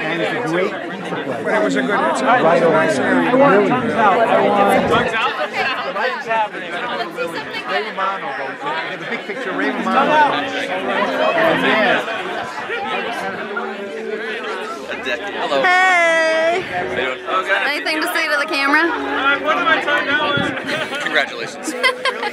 And it's a great pizza place. But it was a good, it's a Right over nice there. I want tongues out. I want. Tongues out? Happening. Ray Romano goes. Big picture Ray Romano. And. Hello. Hey! Anything to say to the camera? What am I? Congratulations.